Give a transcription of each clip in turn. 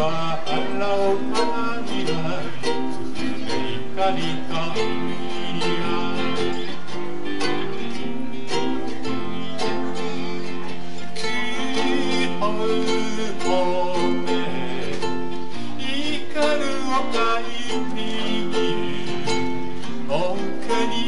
は腹をかじらい。メリカに限りや光を買いに行く恩恵に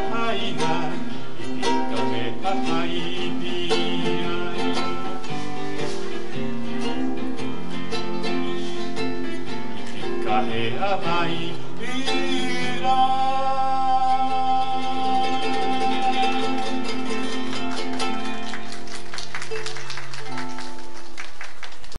Esta es la raíz.